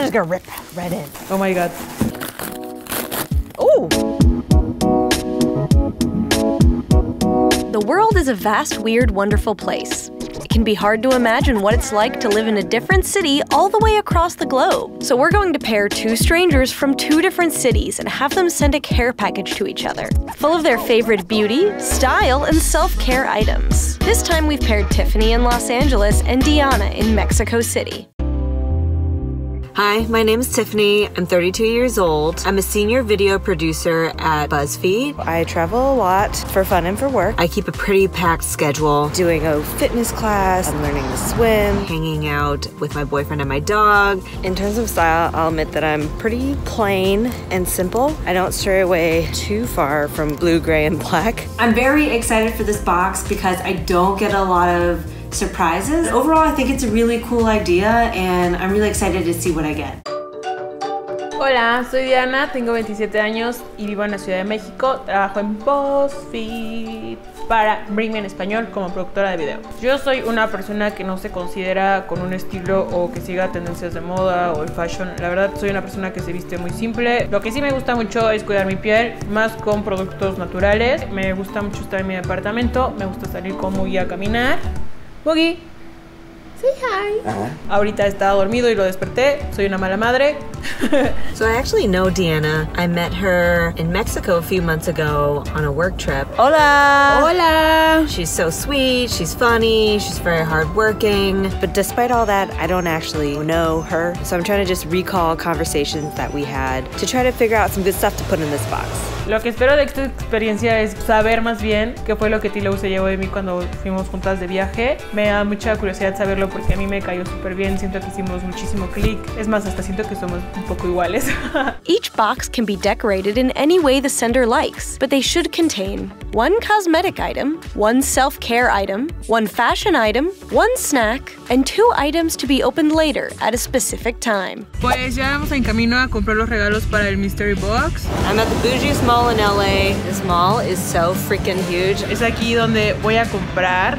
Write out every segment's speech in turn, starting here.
I'm just gonna rip right in. Oh my god. Ooh. The world is a vast, weird, wonderful place. It can be hard to imagine what it's like to live in a different city all the way across the globe. So, we're going to pair two strangers from two different cities and have them send a care package to each other, full of their favorite beauty, style, and self care items. This time, we've paired Tiffany in Los Angeles and Diana in Mexico City. Hi, my name is Tiffany. I'm 32 years old. I'm a senior video producer at BuzzFeed. I travel a lot for fun and for work. I keep a pretty packed schedule, Doing a fitness class, I'm learning to swim. hanging out with my boyfriend and my dog. In terms of style, I'll admit that I'm pretty plain and simple. I don't stray away too far from blue, gray, and black. I'm very excited for this box because I don't get a lot of surprises. Overall, I think it's a really cool idea and I'm really excited to see what I get. Hola, soy Diana, tengo 27 años y vivo en la Ciudad de México. Trabajo en BuzzFeed para Bring Me en Español como productora de video. Yo soy una persona que no se considera con un estilo o que siga tendencias de moda o el fashion. La verdad, soy una persona que se viste muy simple. Lo que sí me gusta mucho es cuidar mi piel, más con productos naturales. Me gusta mucho estar en mi departamento, me gusta salir Mugi a caminar. Mugi, say hi. Ahorita estaba dormido y lo desperté. Soy una mala madre. So I actually know Diana. I met her in Mexico a few months ago on a work trip. Hola! Hola. She's so sweet, she's funny, she's very hardworking. But despite all that, I don't actually know her. So I'm trying to just recall conversations that we had to try to figure out some good stuff to put in this box. Lo que espero de esta experiencia es saber más bien qué fue lo que Tilo se llevó de mí cuando fuimos juntas de viaje. Me da mucha curiosidad saberlo porque a mí me cayó súper bien. Siento que hicimos muchísimo clic. Es más, hasta siento que somos un poco iguales. Each box can be decorated in any way the sender likes, but they should contain one cosmetic item, one self care item, one fashion item, one snack, and two items to be opened later at a specific time. pues ya vamos en camino a comprar los regalos para el Mystery Box. I'm at the bougiest mall in LA. This mall is so freaking huge. Es aquí donde voy a comprar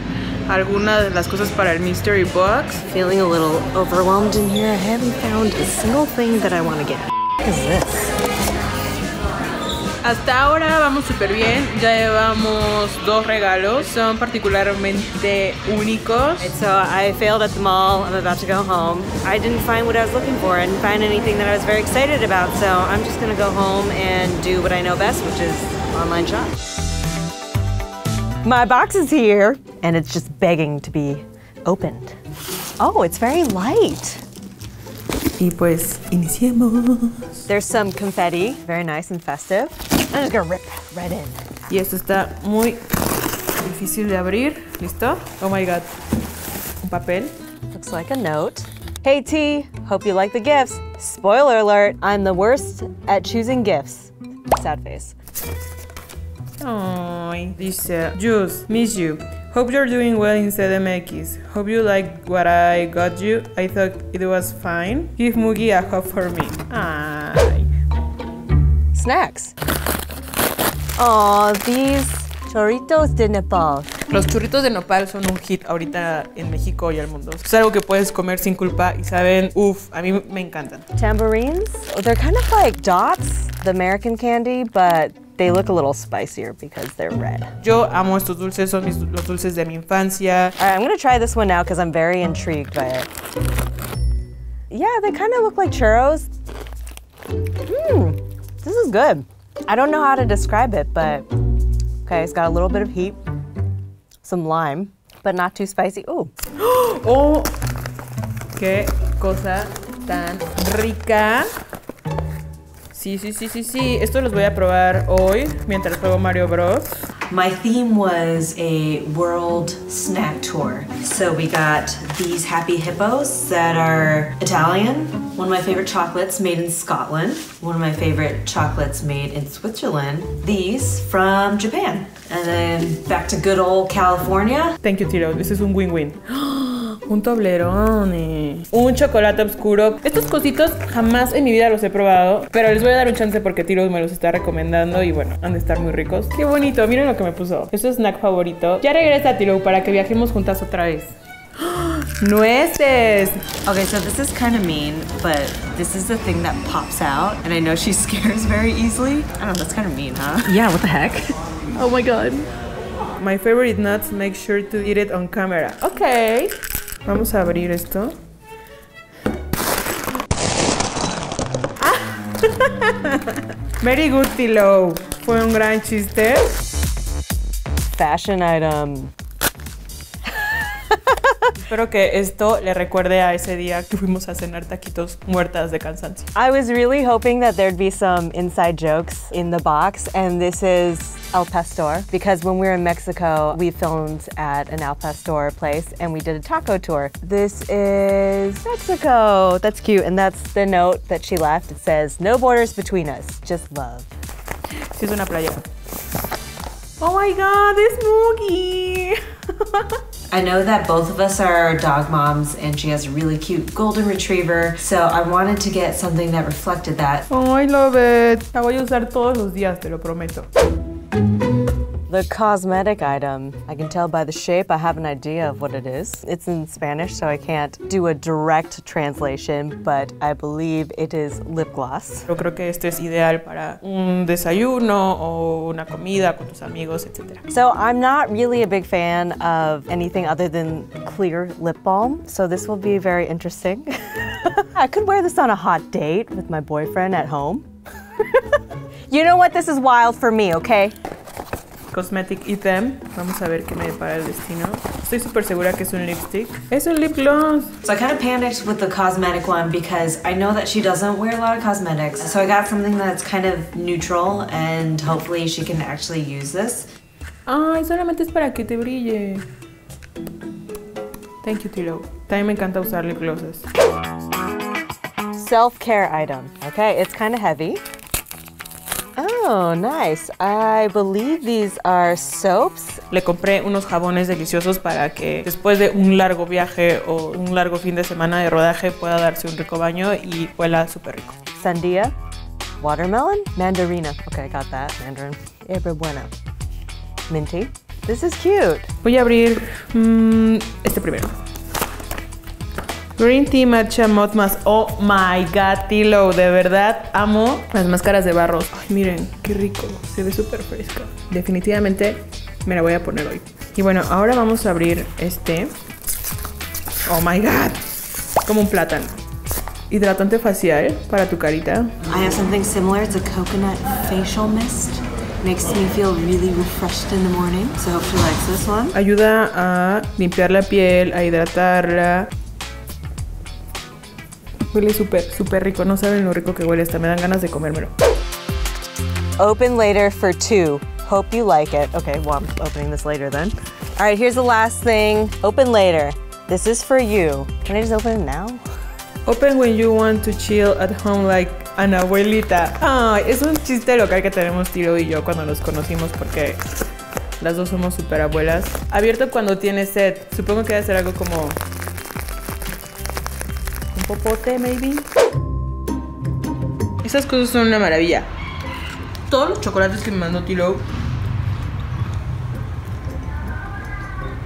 algunas de las cosas para el Mystery Box. Feeling a little overwhelmed in here. I haven't found a single thing that I want to get. What is this? Hasta ahora vamos súper bien. Ya llevamos dos regalos. Son particularmente únicos. So uh, I failed at the mall. I'm about to go home. I didn't find what I was looking for. I didn't find anything that I was very excited about. So I'm just gonna go home and do what I know best, which is online shop. My box is here, and it's just begging to be opened. Oh, it's very light. Y pues iniciemos. There's some confetti, very nice and festive. I'm just gonna rip right in. Y esto está muy difícil de abrir. ¿Listo? Oh my god. Un papel. Looks like a note. Hey T, hope you like the gifts. Spoiler alert, I'm the worst at choosing gifts. Sad face. Ay, dice, Juice, miss you. Hope you're doing well in CDMX. Hope you like what I got you. I thought it was fine. Give Mugi a hug for me. Ay. Snacks. Oh, these churritos de nopal. Los churritos de nopal son un hit ahorita en México y al mundo. Es algo que puedes comer sin culpa y saben, uff, a mí me encantan. Tamborines. They're kind of like dots, the American candy, but they look a little spicier because they're red. Yo amo estos dulces, son mis- los dulces de mi infancia. All right, I'm gonna try this one now because I'm very intrigued by it. Yeah, they kind of look like churros. Mmm, this is good. I don't know how to describe it, but okay, it's got a little bit of heat, some lime, but not too spicy. Ooh, ¡Oh! ¡Qué cosa tan rica! Sí, sí, sí, sí, sí. Esto los voy a probar hoy mientras juego Mario Bros. My theme was a world snack tour. So we got these happy hippos that are Italian. One of my favorite chocolates made in Scotland. One of my favorite chocolates made in Switzerland. These from Japan. And then back to good old California. Thank you, Tiro. This is un win-win. Un toblerone. Un chocolate oscuro. Estos cositos jamás en mi vida los he probado, pero les voy a dar un chance porque Tiro me los está recomendando y bueno, han de estar muy ricos. Qué bonito, miren lo que me puso. Es su snack favorito. Ya regresa, Tiro, para que viajemos juntas otra vez. Nueces. Okay, so this is kind of mean, but this is the thing that pops out, and I know she scares very easily. I don't know, that's kind of mean, huh? Yeah, what the heck? Oh my god. My favorite nuts, make sure to eat it on camera. Ok. Vamos a abrir esto. Ah. Very good, Tilo. Fue un gran chiste. Fashion item. Espero que esto le recuerde a ese día que fuimos a cenar taquitos muertas de cansancio. I was really hoping that there'd be some inside jokes in the box, and this is El Pastor because when we were in Mexico, we filmed at an El Pastor place and we did a taco tour. This is Mexico. That's cute, and that's the note that she left. It says, "No borders between us, just love." Sí, es una playera. Oh my god, es Mugi. I know that both of us are dog moms, and she has a really cute golden retriever, so I wanted to get something that reflected that. Oh, I love it. La voy a usar todos los días, te lo prometo. The cosmetic item, I can tell by the shape, I have an idea of what it is. It's in Spanish, so I can't do a direct translation, but I believe it is lip gloss. Yo creo que este es ideal para un desayuno o una comida con tus amigos, etc. So I'm not really a big fan of anything other than clear lip balm, so this will be very interesting. I could wear this on a hot date with my boyfriend at home. you know what? This is wild for me, okay? Cosmetic item. Vamos a ver qué me depara el destino. Estoy súper segura que es un lipstick. Es un lip gloss. So I kind of panicked with the cosmetic one because I know that she doesn't wear a lot of cosmetics. So I got something that's kind of neutral and hopefully she can actually use this. Ay, solamente es para que te brille. Thank you, Tilo. También me encanta usar lip glosses. Self care item. Okay, it's kind of heavy. Oh, nice. I believe these are soaps. Le compré unos jabones deliciosos para que después de un largo viaje o un largo fin de semana de rodaje pueda darse un rico baño y huela súper rico. Sandia, watermelon, mandarina. Okay, I got that. Mandarin. Hebra buena. Minty. This is cute. Voy a abrir mm, este primero. Green Tea Matcha Moth Mask. Oh my god, Tilo. De verdad amo las máscaras de barros. Ay, miren, qué rico. Se ve súper fresco. Definitivamente me la voy a poner hoy. Y bueno, ahora vamos a abrir este. Oh my god. Como un plátano. Hidratante facial para tu carita. I have something similar. It's a coconut facial mist. Makes me feel really refreshed in the morning. So I hope she likes this one. Ayuda a limpiar la piel, a hidratarla. Huele súper, súper rico. No saben lo rico que huele. Hasta me dan ganas de comérmelo. Open later for two. Hope you like it. Okay, well, I'm opening this later then. All right, here's the last thing. Open later. This is for you. Can I just open it now? Open when you want to chill at home like an abuelita. Ay, es un chiste local que tenemos Tiro y yo cuando nos conocimos porque las dos somos super abuelas. Abierto cuando tienes sed. Supongo que debe ser algo como popote, maybe. Esas cosas son una maravilla. Todos los chocolates que me mandó Tilo.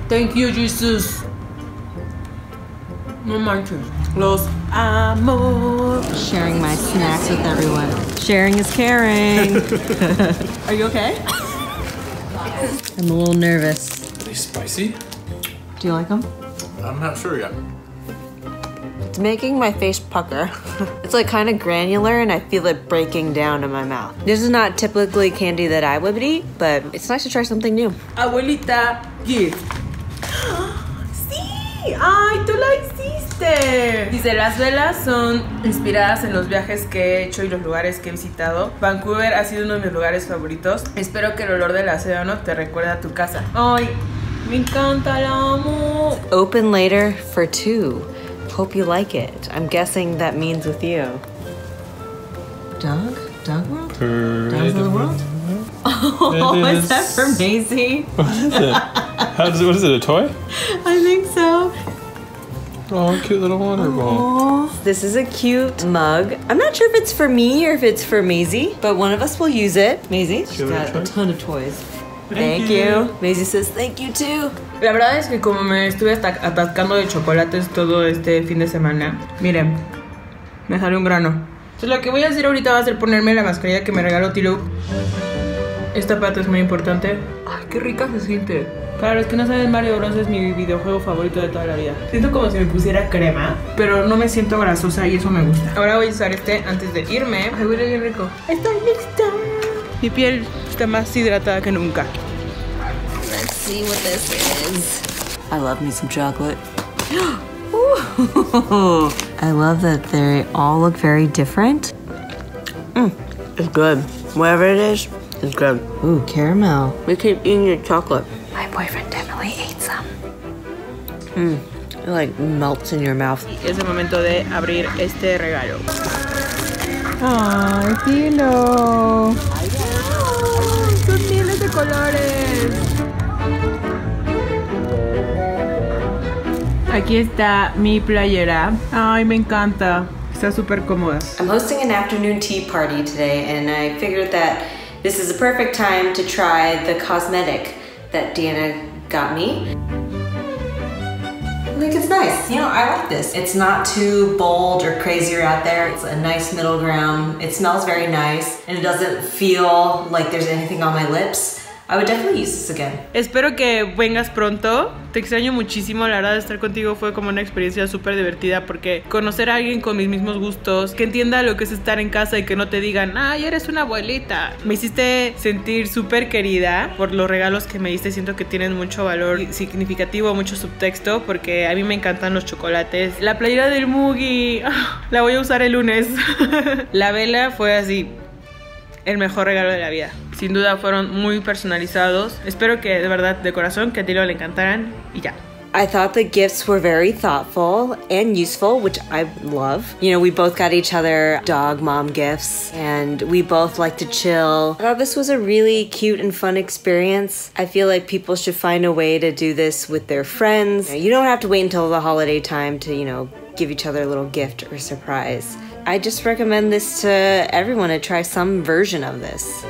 Thank you, Jesus. No manches. Los amo. Sharing my snacks with everyone. Sharing is caring. Are you okay? I'm a little nervous. Are they spicy? Do you like them? I'm not sure yet. It's making my face pucker. it's like kind of granular and I feel it breaking down in my mouth. This is not typically candy that I would eat, but it's nice to try something new. Abuelita gift. ¡Sí! ¡Ay, tú la hiciste! Dice, las velas son inspiradas en los viajes que he hecho y los lugares que he visitado. Vancouver ha sido uno de mis lugares favoritos. Espero que el olor del océano te recuerde a tu casa. ¡Ay! Me encanta, la amo. Open later for two. Hope you like it. I'm guessing that means with you. Dog? Dog world? Dogs of the world? Oh, is that for Maisie? What is it? How does it? What is it? A toy? I think so. Oh, cute little water ball. This is a cute mug. I'm not sure if it's for me or if it's for Maisie, but one of us will use it. Maisie, she's it a got a ton of toys. Thank you. Maisie says thank you too. La verdad es que como me estuve ata- atascando de chocolates todo este fin de semana, miren, me salió un grano. Entonces lo que voy a hacer ahorita va a ser ponerme la mascarilla que me regaló Tilo. Esta parte es muy importante. Ay, qué rica se siente. Para los que no saben, Mario Bros es mi videojuego favorito de toda la vida. Siento como si me pusiera crema, pero no me siento grasosa y eso me gusta. Ahora voy a usar este antes de irme. Ay, huele bien rico. Estoy lista. Mi piel está más hidratada que nunca. Let's see what this is. I love me some chocolate. I love that they all look very different. Mm, it's good. Whatever it is, it's good. Ooh, caramel. We keep eating your chocolate. My boyfriend definitely ate some. Mmm, it like melts in your mouth. Es el momento de abrir este regalo. ¡Ay, Tilo! ¡Son miles de colores! Aquí está mi playera. Ay, me encanta. Está súper cómoda. I'm hosting an afternoon tea party today, and I figured that this is a perfect time to try the cosmetic that Diana got me. I think it's nice. You know, I like this. It's not too bold or crazier out there. It's a nice middle ground. It smells very nice, and it doesn't feel like there's anything on my lips. I would definitely use this again. Espero que vengas pronto. Te extraño muchísimo. La verdad, estar contigo fue como una experiencia súper divertida porque conocer a alguien con mis mismos gustos, que entienda lo que es estar en casa y que no te digan, ay, eres una abuelita. Me hiciste sentir súper querida por los regalos que me diste. Siento que tienen mucho valor significativo, mucho subtexto, porque a mí me encantan los chocolates. La playera del Mugi, la voy a usar el lunes. la vela fue así el mejor regalo de la vida. Sin duda fueron muy personalizados. Espero que de verdad, de corazón, que a Tilo le encantaran y ya. I thought the gifts were very thoughtful and useful, which I love. You know, we both got each other dog mom gifts and we both like to chill. I thought this was a really cute and fun experience. I feel like people should find a way to do this with their friends. You don't have to wait until the holiday time to, you know, give each other a little gift or surprise. I just recommend this to everyone to try some version of this.